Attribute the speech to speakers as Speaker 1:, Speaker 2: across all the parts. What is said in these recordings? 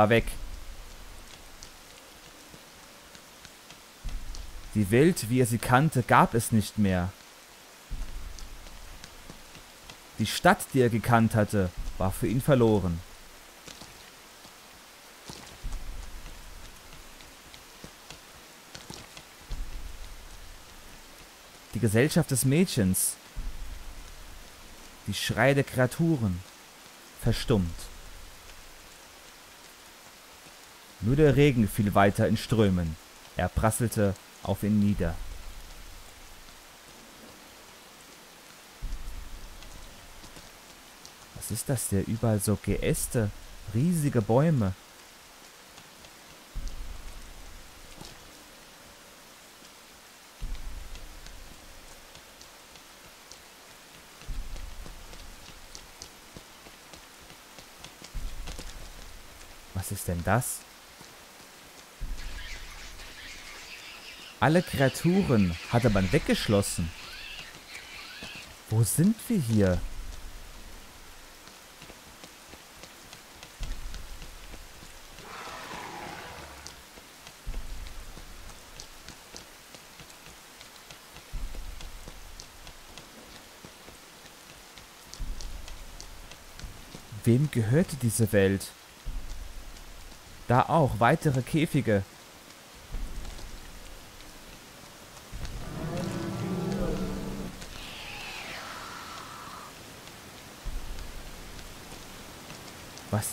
Speaker 1: War weg. Die Welt, wie er sie kannte, gab es nicht mehr. Die Stadt, die er gekannt hatte, war für ihn verloren. Die Gesellschaft des Mädchens, die Schreie der Kreaturen, verstummt. Nur der Regen fiel weiter in Strömen. Er prasselte auf ihn nieder. Was ist das hier? Überall so Geäste, riesige Bäume. Was ist denn das? Alle Kreaturen hatte man weggeschlossen. Wo sind wir hier? Wem gehörte diese Welt? Da auch weitere Käfige.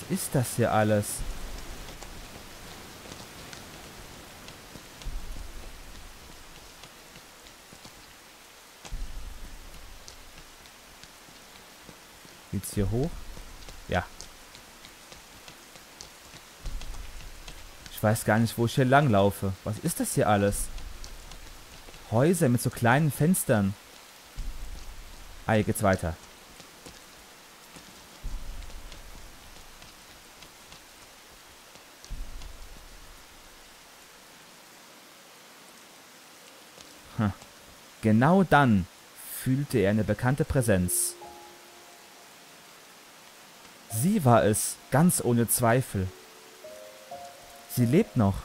Speaker 1: Ist das hier alles? Geht's hier hoch? Ja. Ich weiß gar nicht, wo ich hier langlaufe. Was ist das hier alles? Häuser mit so kleinen Fenstern. Ah, hier geht's weiter. Genau dann fühlte er eine bekannte Präsenz. Sie war es, ganz ohne Zweifel. Sie lebt noch.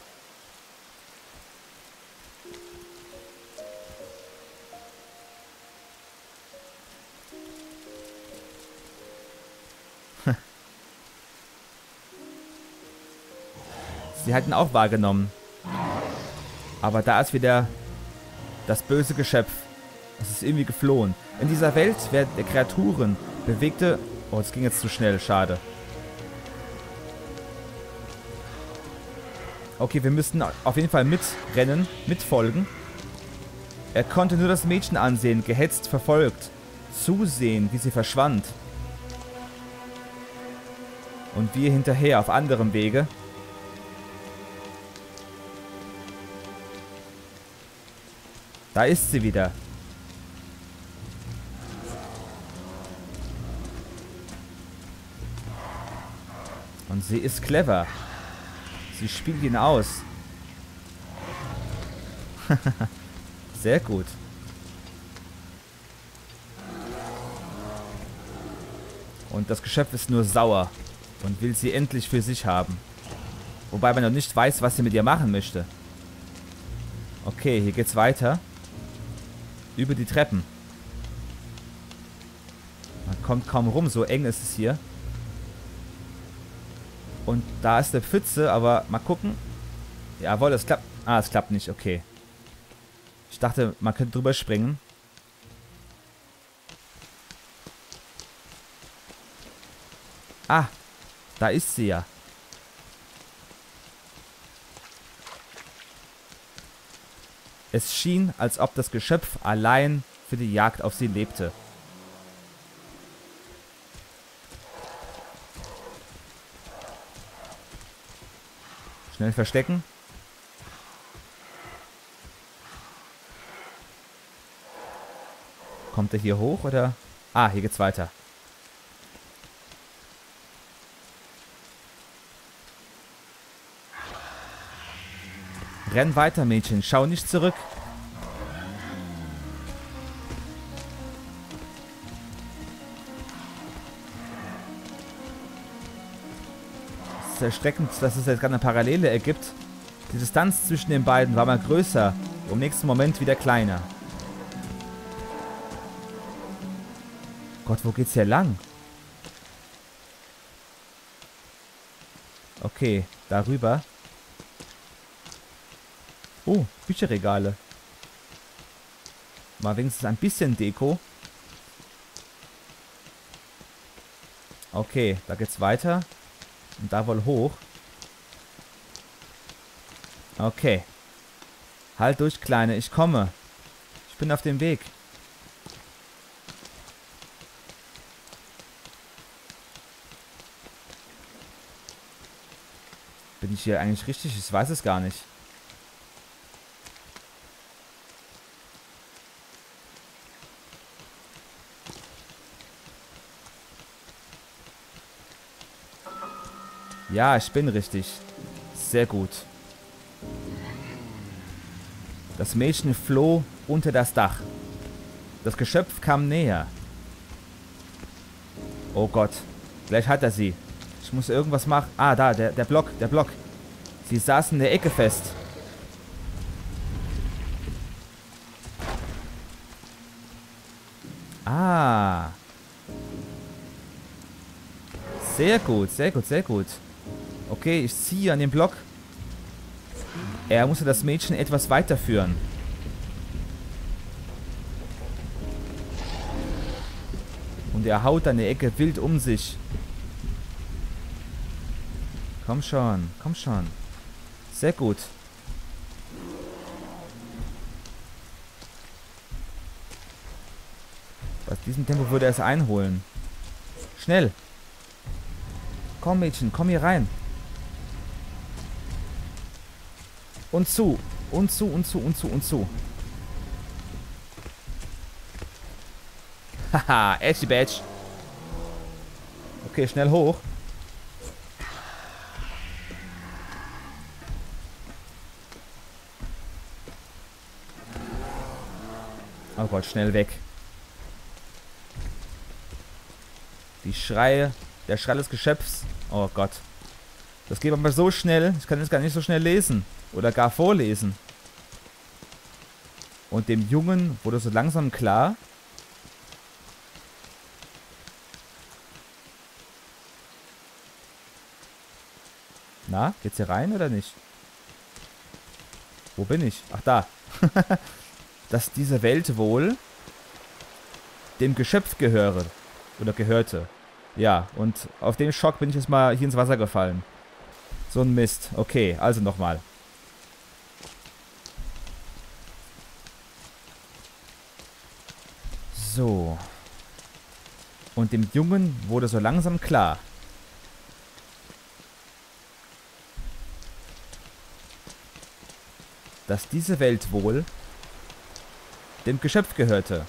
Speaker 1: Sie hat ihn auch wahrgenommen. Aber da ist wieder das böse Geschöpf. Es ist irgendwie geflohen. In dieser Welt der Kreaturen bewegte... Oh, es ging jetzt zu schnell. Schade. Okay, wir müssten auf jeden Fall mitrennen, mitfolgen. Er konnte nur das Mädchen ansehen, gehetzt, verfolgt. Zusehen, wie sie verschwand. Und wir hinterher auf anderem Wege. Da ist sie wieder. Und sie ist clever. Sie spielt ihn aus. Sehr gut. Und das Geschöpf ist nur sauer und will sie endlich für sich haben. Wobei man noch nicht weiß, was sie mit ihr machen möchte. Okay, hier geht's weiter. Über die Treppen. Man kommt kaum rum, so eng ist es hier. Und da ist eine Pfütze, aber mal gucken. Jawohl, es klappt. Ah, es klappt nicht, okay. Ich dachte, man könnte drüber springen. Ah, da ist sie ja. Es schien, als ob das Geschöpf allein für die Jagd auf sie lebte. Schnell verstecken. Kommt er hier hoch oder? Ah, hier geht's weiter. Renn weiter, Mädchen. Schau nicht zurück. erschreckend, dass es jetzt gerade eine Parallele ergibt. Die Distanz zwischen den beiden war mal größer, im nächsten Moment wieder kleiner. Gott, wo geht's hier lang? Okay, darüber. Oh, Bücherregale. Mal wenigstens ein bisschen Deko. Okay, da geht's weiter. Und da wohl hoch. Okay. Halt durch, Kleine, ich komme. Ich bin auf dem Weg. Bin ich hier eigentlich richtig? Ich weiß es gar nicht. Ja, ich bin richtig. Sehr gut. Das Mädchen floh unter das Dach. Das Geschöpf kam näher. Oh Gott. Gleich hat er sie. Ich muss irgendwas machen. Ah, da, der, der Block, der Block. Sie saß in der Ecke fest. Ah. Sehr gut, sehr gut, sehr gut. Okay, ich ziehe an den Block. Er musste das Mädchen etwas weiterführen. Und er haut eine Ecke wild um sich. Komm schon, komm schon. Sehr gut. Bei diesem Tempo würde er es einholen. Schnell. Komm, Mädchen, komm hier rein. Und zu. Und zu, und zu, und zu, und zu. Haha, Edgy Badge. Okay, schnell hoch. Oh Gott, schnell weg. Die Schreie, der Schrei des Geschöpfs. Oh Gott. Das geht aber so schnell. Ich kann es gar nicht so schnell lesen. Oder gar vorlesen. Und dem Jungen wurde so langsam klar, Na, geht's hier rein oder nicht? Wo bin ich? Ach, da. Dass diese Welt wohl dem Geschöpf gehöre. Oder gehörte. Ja, und auf dem Schock bin ich jetzt mal hier ins Wasser gefallen. So ein Mist. Okay, also nochmal. So. Und dem Jungen wurde so langsam klar. Dass diese Welt wohl dem Geschöpf gehörte.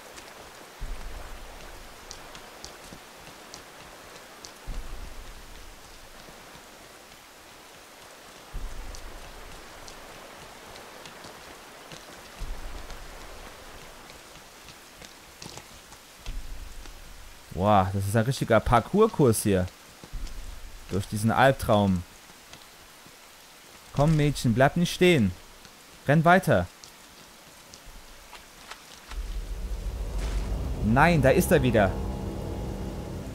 Speaker 1: Boah, das ist ein richtiger Parkourkurs hier. Durch diesen Albtraum. Komm, Mädchen, bleib nicht stehen. Renn weiter. Nein, da ist er wieder.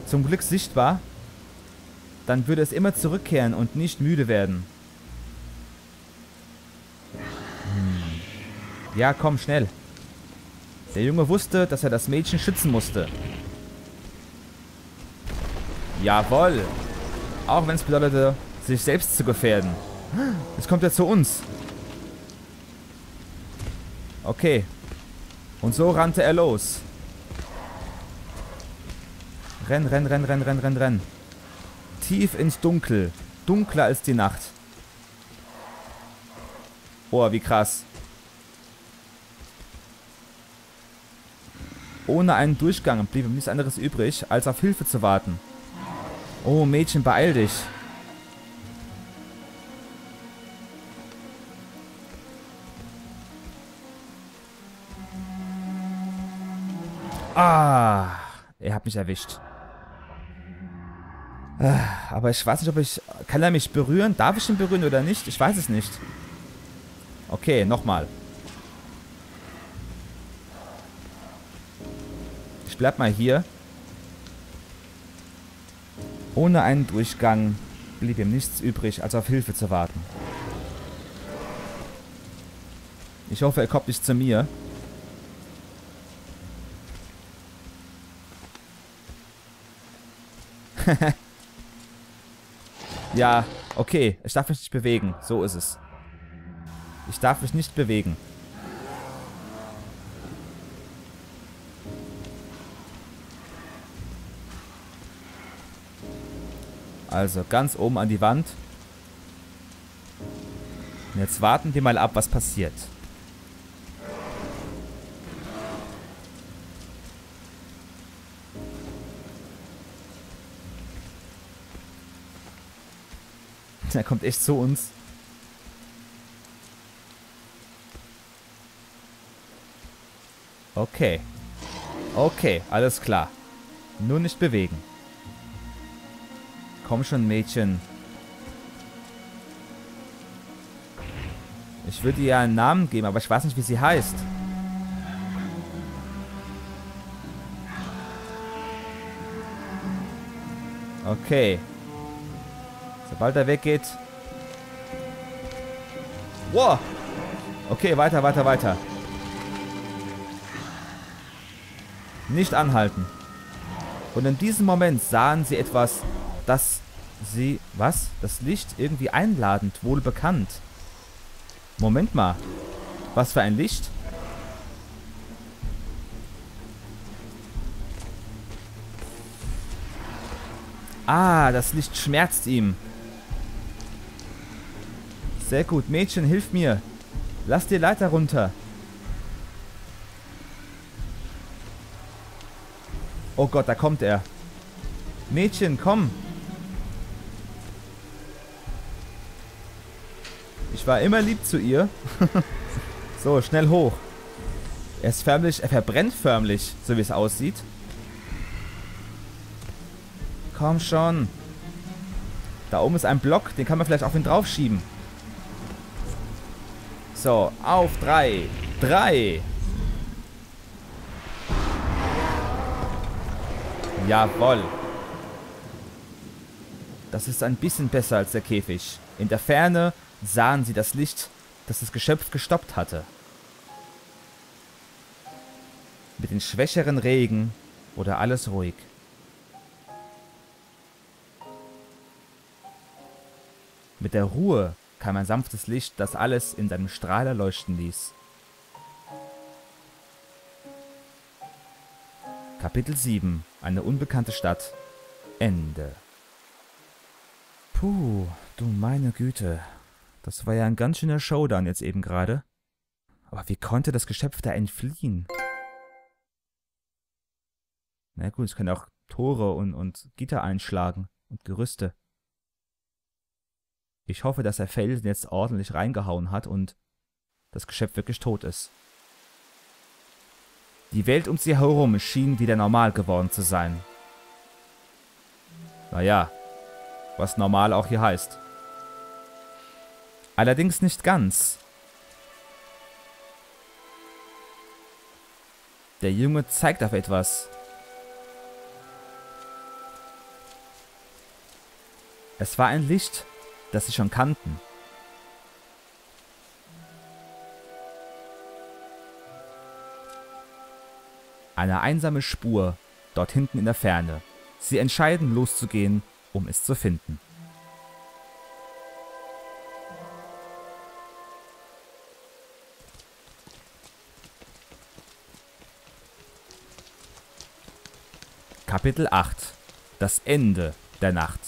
Speaker 1: Zum Glück sichtbar. Dann würde es immer zurückkehren und nicht müde werden. Hm. Ja, komm, schnell. Der Junge wusste, dass er das Mädchen schützen musste. Jawoll. Auch wenn es bedeutete, sich selbst zu gefährden. Jetzt kommt er zu uns. Okay. Und so rannte er los. Renn, renn, renn, renn, renn, renn, renn. Tief ins Dunkel. Dunkler als die Nacht. Oh, wie krass. Ohne einen Durchgang blieb ihm nichts anderes übrig, als auf Hilfe zu warten. Oh, Mädchen, beeil dich. Ah, er hat mich erwischt. Ah, aber ich weiß nicht, ob ich... Kann er mich berühren? Darf ich ihn berühren oder nicht? Ich weiß es nicht. Okay, nochmal. Ich bleib mal hier. Ohne einen Durchgang blieb ihm nichts übrig, als auf Hilfe zu warten. Ich hoffe, er kommt nicht zu mir. ja, okay. Ich darf mich nicht bewegen. So ist es. Ich darf mich nicht bewegen. Also ganz oben an die Wand. Und jetzt warten wir mal ab, was passiert. Er kommt echt zu uns. Okay. Okay, alles klar. Nur nicht bewegen. Komm schon, Mädchen. Ich würde ihr einen Namen geben, aber ich weiß nicht, wie sie heißt. Okay. Sobald er weggeht. Wow. Okay, weiter, weiter, weiter. Nicht anhalten. Und in diesem Moment sahen sie etwas, das sie... Was? Das Licht irgendwie einladend, wohl bekannt. Moment mal. Was für ein Licht? Ah, das Licht schmerzt ihm. Sehr gut. Mädchen, hilf mir. Lass die Leiter runter. Oh Gott, da kommt er. Mädchen, komm. War immer lieb zu ihr. so, schnell hoch. Er ist förmlich, er verbrennt förmlich, so wie es aussieht. Komm schon. Da oben ist ein Block, den kann man vielleicht auf ihn draufschieben. So, auf drei. Drei. Jawoll. Das ist ein bisschen besser als der Käfig. In der Ferne sahen sie das Licht, das das Geschöpf gestoppt hatte. Mit den schwächeren Regen wurde alles ruhig. Mit der Ruhe kam ein sanftes Licht, das alles in seinem Strahl erleuchten ließ. Kapitel 7 Eine unbekannte Stadt Ende Puh, du meine Güte. Das war ja ein ganz schöner Showdown jetzt eben gerade. Aber wie konnte das Geschöpf da entfliehen? Na gut, es können auch Tore und, und Gitter einschlagen und Gerüste. Ich hoffe, dass der Felsen jetzt ordentlich reingehauen hat und das Geschöpf wirklich tot ist. Die Welt um sie herum schien wieder normal geworden zu sein. Naja, was normal auch hier heißt. Allerdings nicht ganz. Der Junge zeigt auf etwas. Es war ein Licht, das sie schon kannten. Eine einsame Spur dort hinten in der Ferne. Sie entscheiden loszugehen, um es zu finden. Kapitel 8 Das Ende der Nacht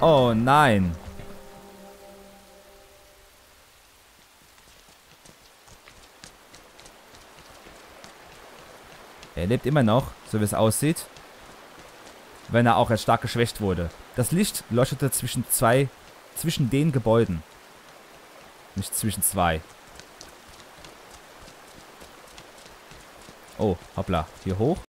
Speaker 1: Oh nein. Er lebt immer noch, so wie es aussieht. Wenn er auch erst stark geschwächt wurde. Das Licht leuchtete zwischen zwei, zwischen den Gebäuden. Nicht zwischen zwei. Oh, hoppla. Hier hoch.